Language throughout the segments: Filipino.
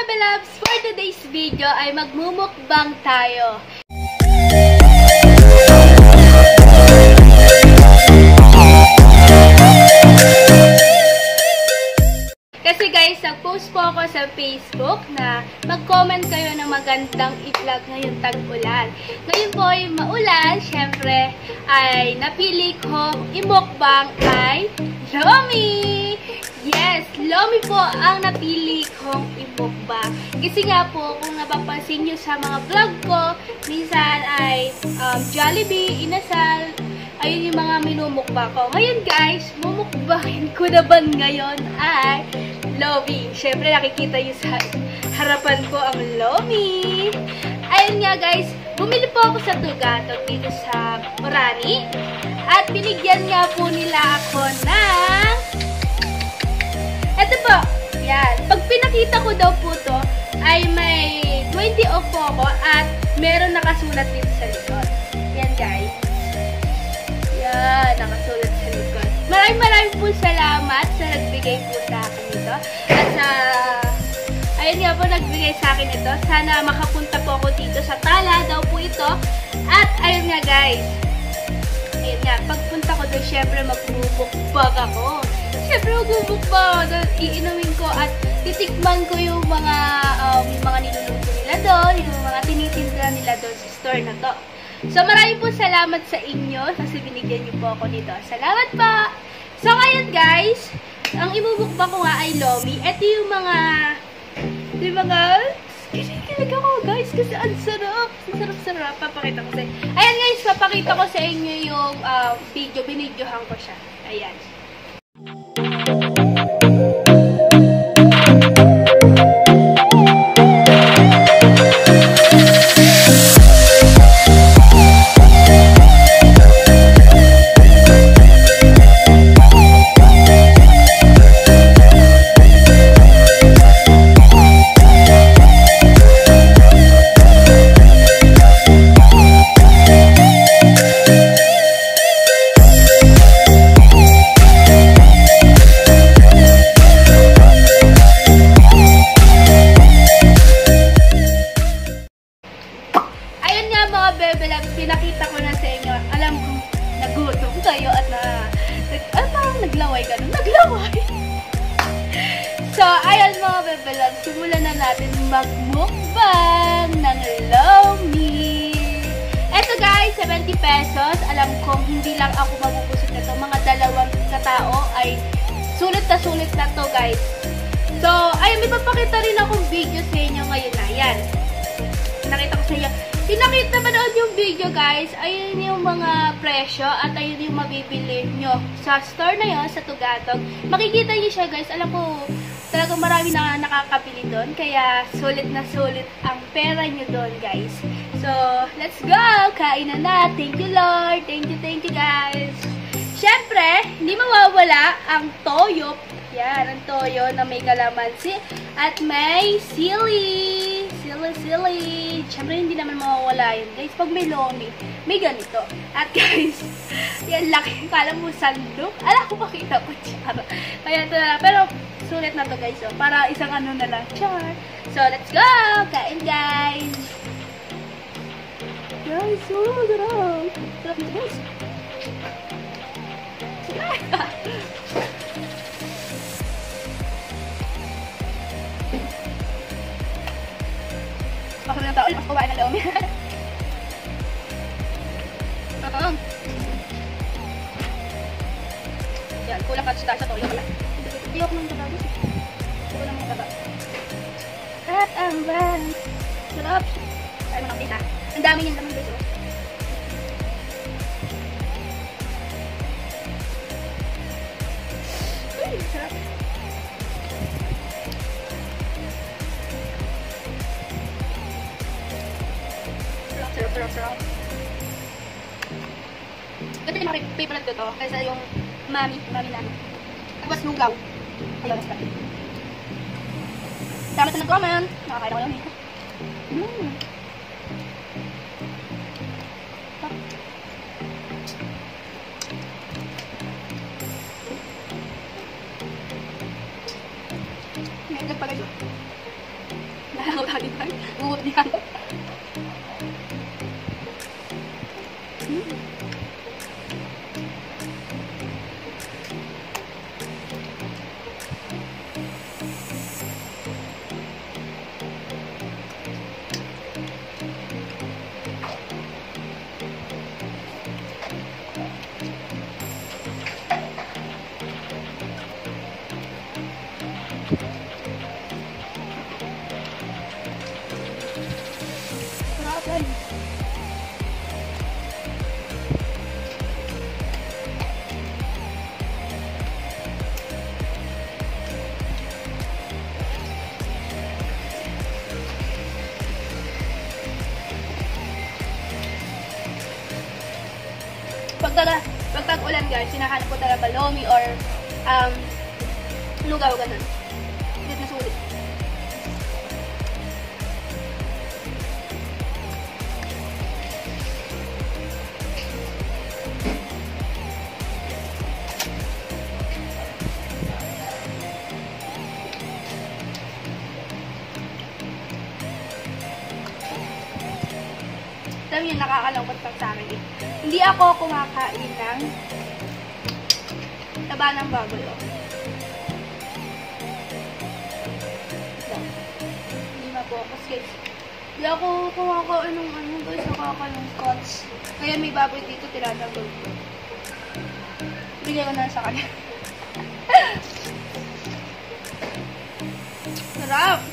Bebe Loves! For today's video ay magmumukbang tayo. Kasi guys, nag-post po ako sa Facebook na mag-comment kayo ng magandang i-vlog ngayong tag-ulan. Ngayon po ay maulan, syempre ay napili ko imukbang kay Lomi! Yes, Lomi po ang napili kong imukbang. Kasi nga po, kung napapansin nyo sa mga vlog ko, minsan ay um, Jollibee, Inasal, ayun yung mga minumukbang ko. Ngayon guys, mumukbangin ko naman ngayon ay Lomi. Siyempre, nakikita nyo sa harapan ko ang Lomi. Ayun nga guys, bumili po ako sa Tugatog dito sa Orani. At binigyan nga po nila ako ng... Ito po, yan. Pag pinakita ko daw po to, ay may 20 off po ako at meron nakasulat dito sa likod. Yan guys. Yan, nakasulat sa likod. Maraming maraming po salamat sa nagbigay po sa akin ito. At sa, ayun nga po, nagbigay sa akin ito. Sana makapunta po ako dito sa Tala daw po ito. At ayun nga guys, ayun nga, pagpunta ko doon, syempre magbubukbag ako. Syempre magbubukbag, doon iinumin ko at titikman ko yung mga, um, mga niluluto nila doon, yung mga tinitinda nila doon sa store na to. So, maraming po salamat sa inyo kasi binigyan niyo po ako nito. Salamat pa! So, ngayon guys, ang imumukbang ko nga ay lomi. Ito yung mga, yung mga, kinikilig ako guys kasi ang sarap. Ang sarap-sarap. Papakita ko sa inyo. Ayan guys, papakita ko sa inyo yung uh, video. Binidyohan ko siya. Ayan. Alam kong hindi lang ako mabubusog na to. Mga dalawang katao ay sulit na sulit na to guys. So, ayun, may papakita rin akong video sa inyo ngayon na. Yan. Nakita ko sa inyo. Pinakita ba noon yung video guys, ayun yung mga presyo at ayun yung mabibili nyo sa store na yon sa Tugatog. Makikita nyo siya guys, alam ko talagang marami na nakakabili doon, kaya sulit na sulit ang pera nyo doon guys. So, let's go! Kain na na! Thank you Lord! Thank you, thank you guys! Siyempre, hindi mawawala ang toyo. Yan, ang toyo na may kalamansi at may sili. Sili, sili. Siyempre, hindi naman mawawala yun. Guys, pag may lomi, may ganito. At guys, yan laki. Kala mo sandok. Ala ko makita ko, char. Kaya ito na. Pero, sulit na to guys. So, para isang ano na lang. Char. So, let's go! Kain guys! Guys, so sarap. Sarap na guys. Baka ng taon, mas kumain ng lomi. Oo. Yan, kulang ka sa toyo pala. Hindi ako nang taba. Hindi ko nang taba. At ang ban. Sarap. Ay, mga kita. Ang dami niyang laman guys. oh. Uy, sarap. Sarap, sarap, sarap, sarap. Ito yung mga favorite ko to. Kaysa yung mami, mami namin. Tapos lugaw. Ayun, mas pati. Dami sa nag-comment. Nakakain ako yun eh. Mm. Sinahanap ko talaga lomi or um, lugaw, ganun. Hindi na sulit. Alam yun, nakakalungkot pag sa akin eh. Hindi ako kumakain ng taba ng. Ito. Hindi ma-focus guys. Hindi ako kumakain ng ano guys, nakakalungkot. Kaya may baboy dito, tinatagol ko. Bigay ko na sa kanya. Sarap!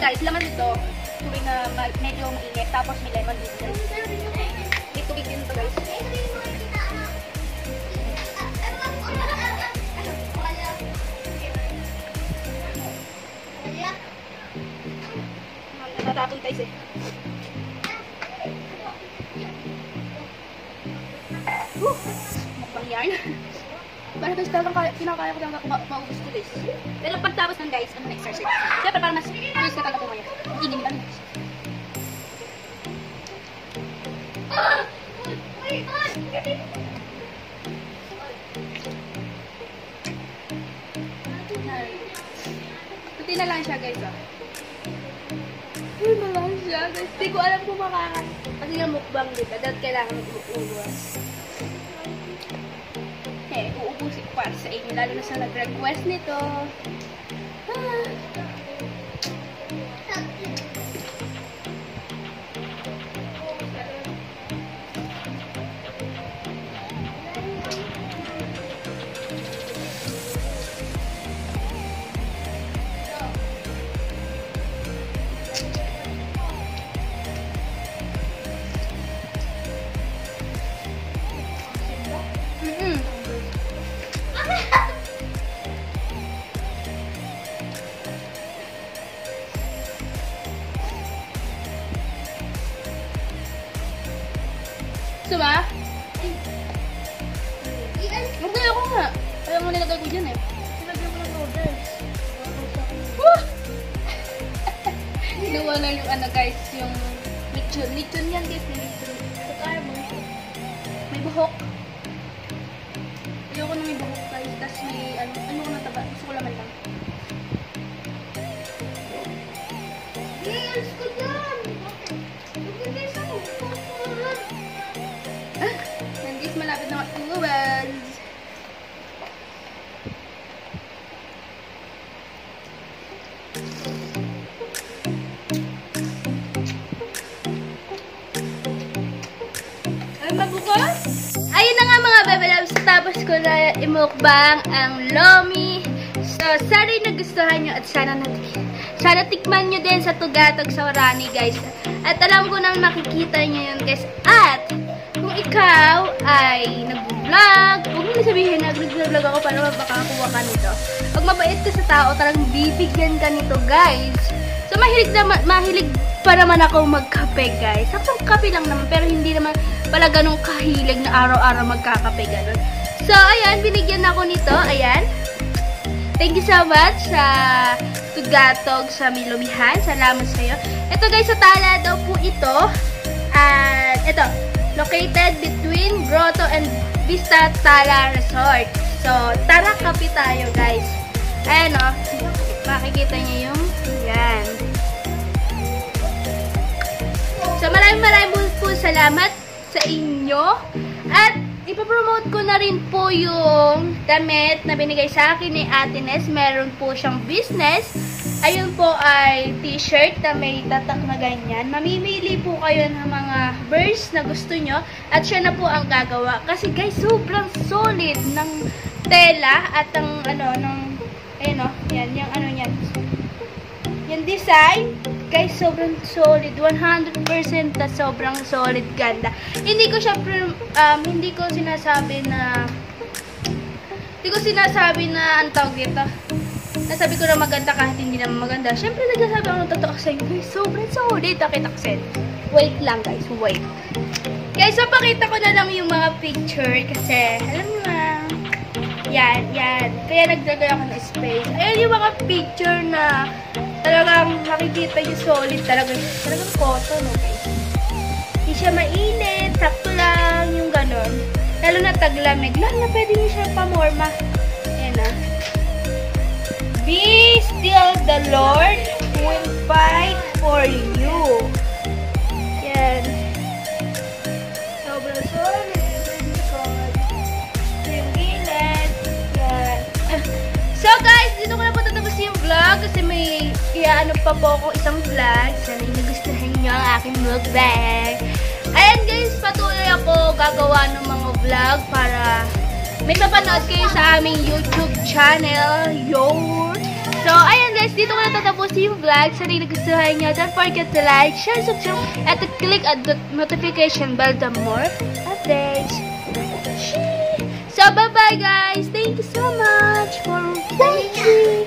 Guys, laman nito. Tubig na ma- medyo mainit, tapos may lemon dito. May tubig din to guys. Natatapon guys eh. Para guys, talagang kaya, kinakaya ko talaga ma maubos ko guys. Pero pagtapos nun guys, ano na exercise? Siyempre para mas ayos ka talaga kumaya. Ingin ba guys? Puti na lang siya guys ah. Puti na lang siya guys. Hindi ko alam kung makaka... Kasi nga mukbang diba? Dahil kailangan mag-uuwas. Sa inyo. Lalo na sa nag-request nito. Kaya mo nilagay ko dyan eh. Nilagyan mo ng noodles. Woo! Ginawa na yung ano guys, yung lechon. Lechon yan guys, may lechon. Kaya mo. May buhok. Ayoko na may buhok na imukbang ang lomi. So, sana nagustuhan nyo at sana, nat Sana tikman nyo din sa Tugatog sa Orani, guys. At alam ko nang makikita nyo yun, guys. At, kung ikaw ay nag-vlog, huwag mo sabihin na nag-vlog ako para mapakakuha ka nito. Pag mabait ka sa tao, talagang bibigyan ka nito, guys. So, mahilig, na, mahilig pa naman ako magkape, guys. Saktong kape lang naman, pero hindi naman pala ganun kahilig na araw-araw magkakape, ganun. So, ayan, binigyan ako nito. Ayan. Thank you so much sa Tugatog sa Milumihan. Salamat sa iyo. Ito guys, sa Tala daw po ito. At ito, located between Grotto and Vista Tala Resort. So, tara kape tayo guys. Ayan o. Makikita niyo yung yan. So, maraming maraming po salamat sa inyo. At ipapromote ko na rin po yung damit na binigay sa akin ni Ate Nes. Meron po siyang business. Ayun po ay t-shirt na may tatak na ganyan. Mamimili po kayo ng mga verse na gusto nyo. At siya na po ang gagawa. Kasi guys, sobrang solid ng tela at ang ano, ng, ayun o, yan, yung ano yan. Yung design, guys, sobrang solid. 100% na sobrang solid ganda. Hindi ko siya, um, hindi ko sinasabi na, hindi ko sinasabi na, ang tawag dito, nasabi ko na maganda kahit hindi naman maganda. Siyempre, nagsasabi ako ng totoo sa inyo, guys, sobrang solid. Nakita ko. Wait lang, guys, wait. Guys, so ko na lang yung mga picture kasi, alam mo na, yan, yan. Kaya nagdagay ako ng space. Ayan yung mga picture na talagang makikita yung solid talaga. Talagang cotton, okay? Hindi siya mainit, sakto lang yung ganon. Lalo na taglamig. Lalo na pwede niyo siya pamorma. Ayan na. Be still the Lord will fight for you. Yan. Sobrang solid. So guys, dito ko na po tatapos yung vlog kasi may iaano pa po ako isang vlog. Sana yung nagustuhan nyo ang aking mukbang. Ayan guys, patuloy ako gagawa ng mga vlog para may mapanood kayo sa aming YouTube channel. Yo! So, ayan guys, dito ko na tatapos yung vlog. Sana yung nagustuhan nyo. Don't forget to like, share, subscribe, at to click at the notification bell the more updates. So, bye-bye guys. Thank you so much for watching.